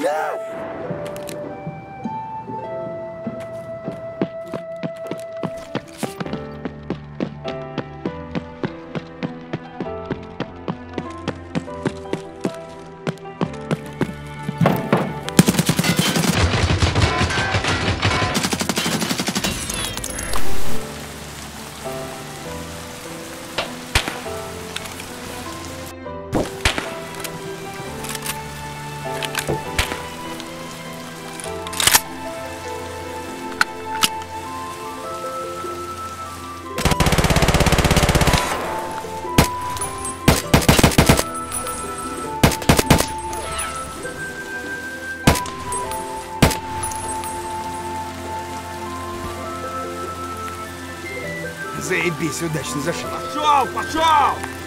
you Заебись, удачно зашли. Пошел, пошел!